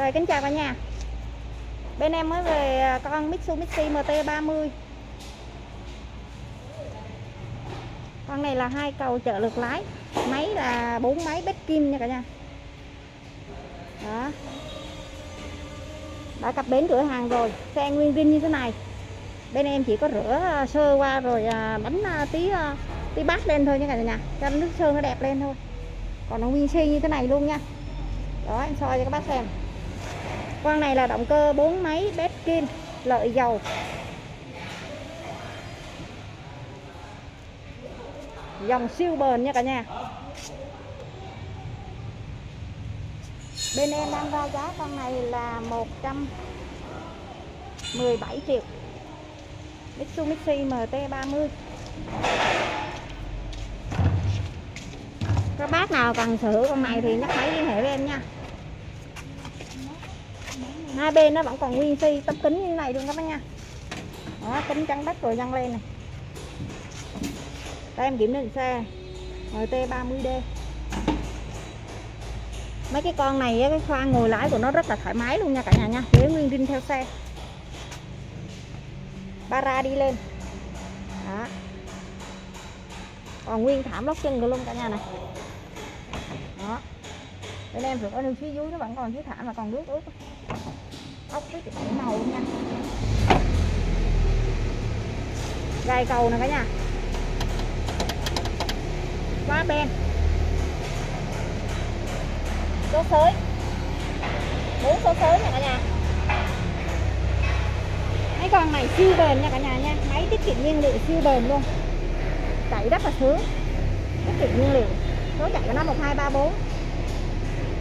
Rồi, kính chào cả nhà. Bên em mới về à, con Mitsubishi MT30 Con này là hai cầu trợ lực lái. Máy là bốn máy bếp kim nha cả nhà. Đó. Đã cập bến cửa hàng rồi. Xe nguyên zin như thế này. Bên em chỉ có rửa à, sơ qua rồi à, đánh tí tí bát lên thôi nha cả nhà. Cho nước sơn nó đẹp lên thôi. Còn nó nguyên si như thế này luôn nha. Đó, em soi cho các bác xem con này là động cơ 4 máy bếp kim, lợi dầu. Dòng siêu bền nha cả nhà. Bên em đang ra giá con này là 117 triệu. Mitsubishi MT30 các bác nào cần sửa con này thì nhắc máy liên hệ với em nha hai bên nó vẫn còn nguyên si, tấm kính như này luôn các bác nha. Đó, kính trắng đất rồi nhăn lên này. Đây, em kiểm định xe. MT30D mấy cái con này cái khoang ngồi lái của nó rất là thoải mái luôn nha cả nhà nha. Ghế nguyên đinh theo xe. Bara đi lên. Đó. Còn nguyên thảm lót chân luôn cả nhà này. Đó. Bên em rửa lên phía dưới nó vẫn còn dưới thảm mà còn nước ướt ốc với cái màu nha. Gai cầu nè cả nhà. Quá ben. Số sới. Bốn số sới nha cả nhà. Mấy con này siêu bền nha cả nhà nha. Máy tiết kiệm nhiên liệu siêu bền luôn. Chạy rất là sướng. Tiết kiệm nhiên liệu. Số chạy của nó một, hai, ba, bốn.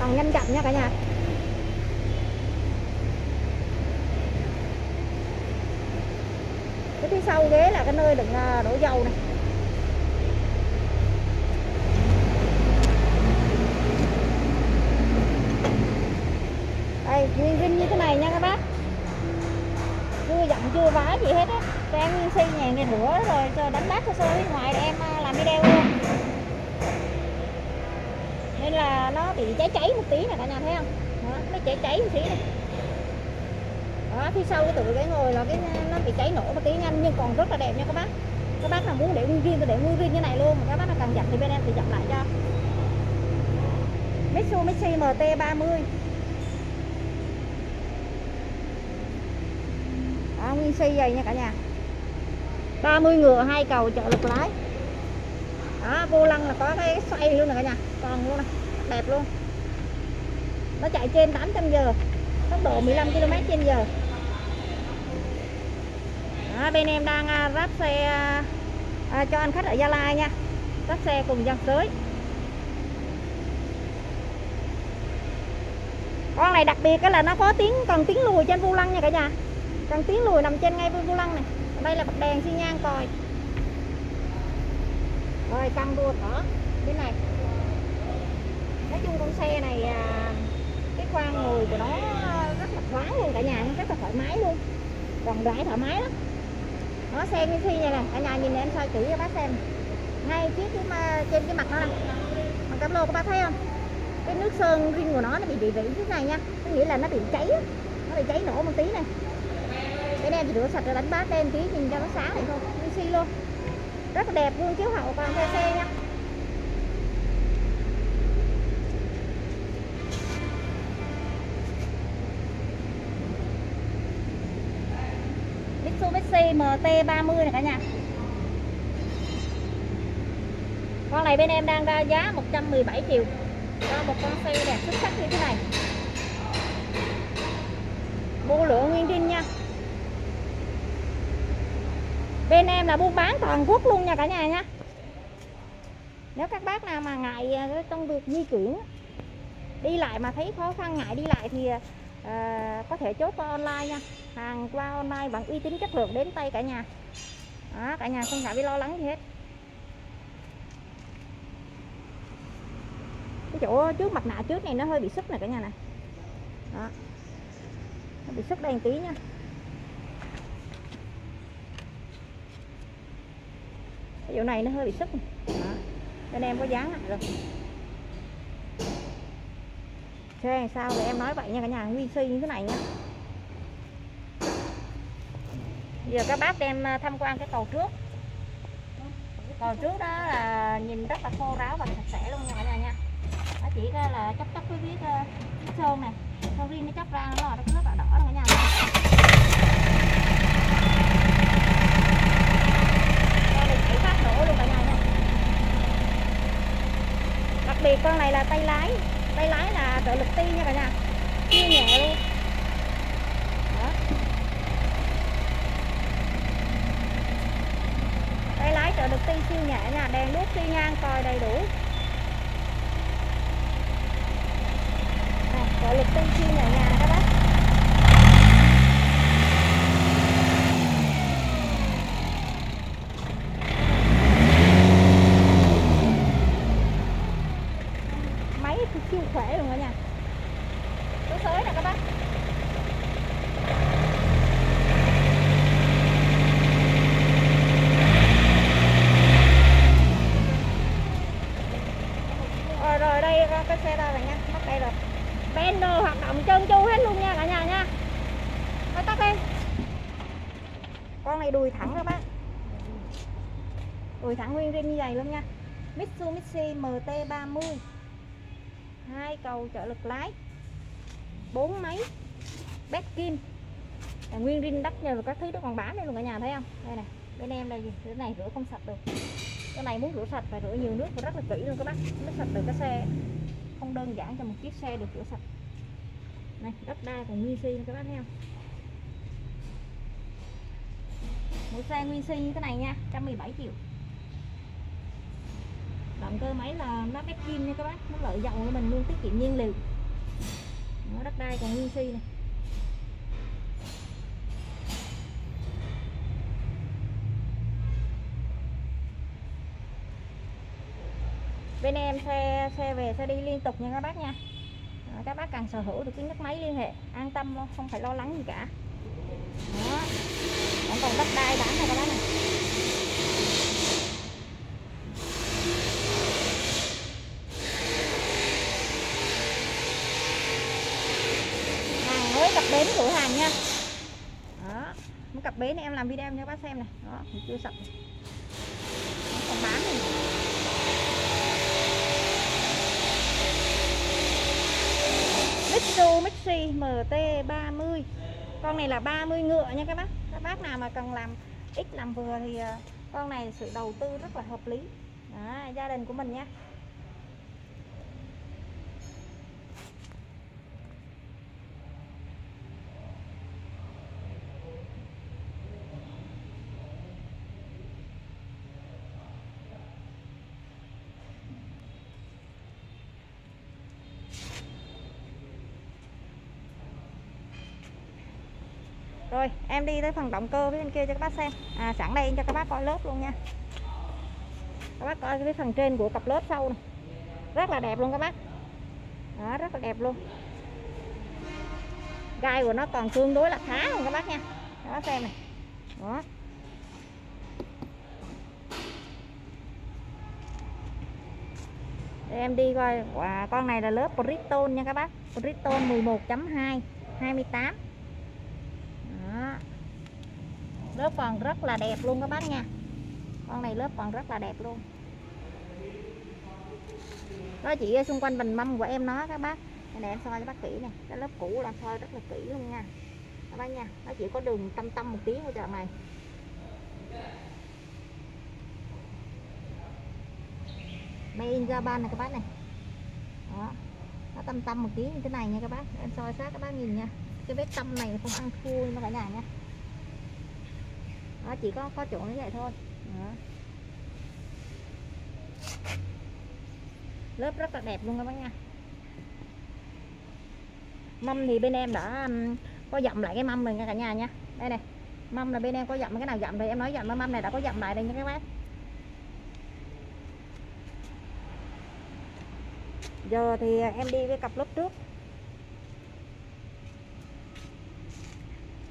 Còn nhanh chậm nha cả nhà. Cái phía sau ghế là cái nơi đựng à, đổ dầu này đây nguyên zin như thế này nha các bác. Chưa dặn chưa vá gì hết á. Cho em nguyên xây nhà này rửa rồi cho đánh bát sơ sơ bên ngoài để em à, làm video luôn. Nên là nó bị cháy cháy một tí nè cả nhà thấy không? Đó, nó cháy cháy một tí này đó, phía sau cái tụi cái ngồi là cái, nó bị cháy nổ một tí nhanh, nhưng còn rất là đẹp nha các bác. Các bác nào muốn để nguyên riêng thì để nguyên riêng như này luôn. Mà các bác nào cần dặn thì bên em thì dặn lại cho. Mitsubishi MT30 mươi. Nguyên si dày nha cả nhà. 30 ngựa, hai cầu trợ lực lái. Đó, vô lăng là có cái xoay luôn nè cả nhà. Còn luôn nè, đẹp luôn. Nó chạy trên 800 giờ, tốc độ 15 km trên giờ bên em đang à, ráp xe à, à, cho anh khách ở Gia Lai nha. Ráp xe cùng dân tới con này đặc biệt cái là nó có tiếng còn tiếng lùi trên vô lăng nha cả nhà. Cần tiếng lùi nằm trên ngay vô lăng này. Đây là bật đèn xi nhan còi. Rồi căng đua thỏ bên này. Nói chung con xe này à, cái khoang ngồi của nó rất là thoáng luôn cả nhà rất là thoải mái luôn. Còn rãi thoải mái lắm nó xe như khi này nè. Cả nhà nhìn này em soi kỹ cho bác xem. Ngay chiếc cái mà, trên cái mặt nó này mặt tấm lô các bác thấy không? Cái nước sơn riêng của nó nó bị bị vỉ thế này nha. Có nghĩa là nó bị cháy nó bị cháy nổ một tí này cái em chỉ rửa sạch rồi đánh bát đen tí nhìn cho nó sáng này thôi. Như luôn. Rất là đẹp gương chiếu hậu còn theo xe nha Mitsubishi MT30 này cả nhà. Con này bên em đang ra giá 117 triệu. Cho một con xe đẹp xuất sắc như thế này. Mua lửa nguyên trinh nha. Bên em là buôn bán toàn quốc luôn nha cả nhà nha. Nếu các bác nào mà ngại ờ, trong việc di chuyển, Đi lại mà thấy khó khăn, ngại đi lại thì ờ, à, có thể chốt qua online nha. Hàng qua online bằng uy tín chất lượng đến tay cả nhà. Đó, cả nhà không phải bị lo lắng gì hết. Cái chỗ trước mặt nạ trước này nó hơi bị sức này cả nhà này đó. Nó bị sức đây một tí nha. Cái chỗ này nó hơi bị sức này. Đó. bên em có dán lại rồi xe sao thì em nói vậy nha, cả nhà nguyên si như thế này nha giờ các bác đem à, tham quan cái cầu trước. Cầu trước đó là nhìn rất là khô ráo và sạch sẽ luôn nha cả nhà nha. Nó chỉ là chấp chấp với biết à, sơn này. Sơn riêng nó chấp ra nó là nó rất là đỏ luôn cả nhà luôn cả nhà nha. Đặc biệt con này là tay lái tay lái là trợ lực ti nha cả nhà siêu nhẹ luôn. Đó. Tay lái trợ lực ti siêu nhẹ nha. Đèn đuốc xi ngang, còi đầy đủ. Trợ lực ti siêu nhẹ nha các bác máy thì siêu khỏe luôn cả nhà số sới nè các bác rồi rồi đây có cái xe ra rồi nha bắt đây rồi Trơn tru hết luôn nha cả nhà nha. Thôi tắt đi. Con này đùi thẳng các bác. Đùi thẳng nguyên rim như vậy luôn nha. Mitsubishi MT30 hai cầu trợ lực lái. Bốn máy. Bét kim. Là nguyên rin đắt nhờ các thứ đó còn bán đây luôn cả nhà, thấy không? Đây này bên em đây cái này rửa không sạch được. Cái này muốn rửa sạch phải rửa nhiều nước và rất là kỹ luôn các bác. Mới sạch được cái xe không đơn giản cho một chiếc xe được rửa sạch này, đất đai còn nguyên xi các bác thấy không một xe nguyên xi như thế này nha 117 triệu. Động cơ máy là nó bét kim nha các bác, nó lợi dầu cho mình luôn, tiết kiệm nhiên liệu. Nó đất đai còn nguyên si này. Bên em xe xe về, xe đi liên tục nha các bác nha các bác cần sở hữu được cái nhấc máy liên hệ, an tâm không phải lo lắng gì cả. Đó. Vẫn còn đất đai bán này các bác này. Hàng mới cặp bến cửa hàng nha. Đó. Mới cặp bến này em làm video cho các bác xem này. Đó chưa sập Mitsubishi MT30 con này là 30 ngựa nha các bác. Các bác nào mà cần làm ít làm vừa thì ờ, con này sự đầu tư rất là hợp lý. Đó, gia đình của mình nha. Rồi em đi tới phần động cơ phía bên kia cho các bác xem. À, Sẵn đây cho các bác coi lớp luôn nha. Các bác coi cái phần trên của cặp lớp sau này. Rất là đẹp luôn các bác. Đó rất là đẹp luôn. Gai của nó còn tương đối là khá luôn các bác nha. Các bác xem này. Đó. Để em đi coi. Wow, con này là lớp Bridgestone nha các bác. Bridgestone 11.2 28 đó lớp còn rất là đẹp luôn các bác nha. Con này lớp còn rất là đẹp luôn. Đó chỉ ở xung quanh bình mâm của em nó các bác. Này em soi cho bác kỹ nè. Cái lớp cũ là soi rất là kỹ luôn nha. Các bác nha, nó chỉ có đường tâm tâm một tí thôi chợ này made in Japan này các bác này. Đó. Nó tâm tâm một tí như thế này nha các bác. Em soi sát các bác nhìn nha. Cái vết tâm này không ăn thua nó cả nhà nha nó chỉ có có chỗ như vậy thôi. Đó. lớp rất là đẹp luôn các bác nha. Mâm thì bên em đã có dặm lại cái mâm rồi nha cả nhà nha. Đây này, mâm là bên em có dặm, cái nào dặm thì em nói dặm cái mâm này đã có dặm lại đây nha các bác. Giờ thì em đi với cặp lớp trước.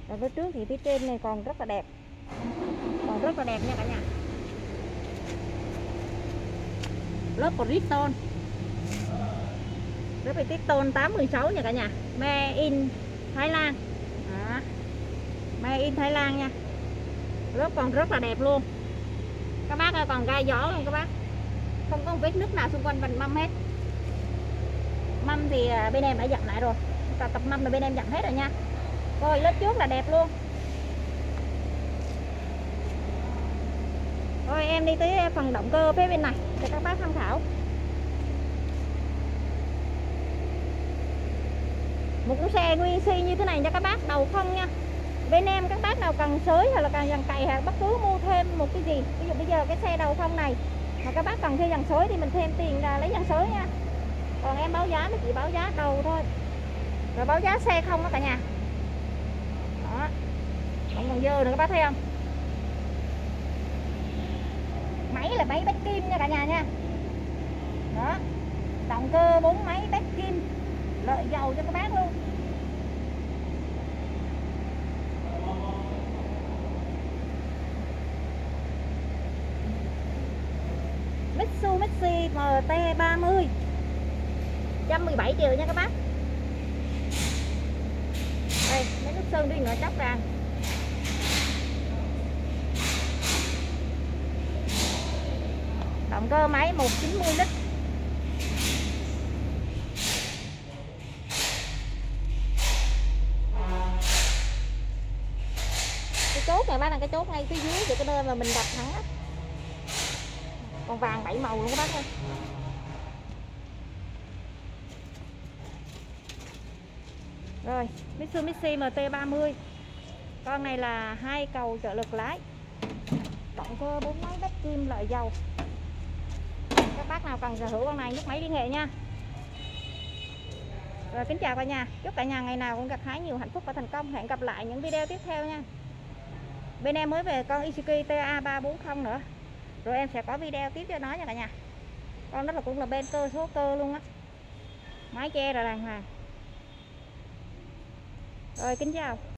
Và lớp trước thì phía trên này còn rất là đẹp. Còn rất là đẹp nha cả nhà. Lớp Bridgestone Cái Pitiston 816 nha cả nhà. Made in Thái Lan. Đó. Made in Thái Lan nha. Lớp còn rất là đẹp luôn. Các bác ơi, còn gai gió luôn các bác? Không có một vết nứt nào xung quanh vành mâm hết. Mâm thì à, bên em đã dặn lại rồi. Tập mâm là bên em dặn hết rồi nha. Rồi, lớp trước là đẹp luôn Rồi em đi tới à, phần động cơ phía bên này Để các bác tham khảo. Một con xe nguyên si như thế này nha các bác, đầu không nha. Bên em các bác nào cần sới hoặc là cần dàn cày hoặc bất cứ mua thêm một cái gì, ví dụ bây giờ cái xe đầu không này, mà các bác cần thêm dàn sới thì mình thêm tiền ra lấy dàn sới nha. Còn em báo giá nó chỉ báo giá đầu thôi. Rồi báo giá xe không đó cả nhà. Đó. Không còn dơ nữa, các bác thấy không? Máy là máy bách kim nha cả nhà nha. Đó, động cơ bốn máy bách kim, lợi dầu cho các bác luôn. Mitsubishi MT30 117 triệu nha các bác. Đây, mấy nước sơn đi nữa chóc ra. Động cơ máy 190 lít. Cái chốt này, bác là cái chốt ngay phía dưới của cái nơi mà mình đập thẳng á. Còn vàng bảy màu luôn các bác ơi. Rồi, Mitsubishi MT30 con này là hai cầu trợ lực lái. Động cơ bốn máy bách kim lợi dầu nào cần sở hữu con này, nhấc máy liên hệ nha. Rồi, kính chào cả nhà. Chúc cả nhà ngày nào cũng gặt hái nhiều hạnh phúc và thành công. Hẹn gặp lại những video tiếp theo nha. Bên em mới về con Isuzu TA340 nữa. Rồi, em sẽ có video tiếp cho nó nha cả nhà. Con đó là cũng là bên cơ số cơ luôn á. Máy che rồi đàng hoàng. Rồi, kính chào.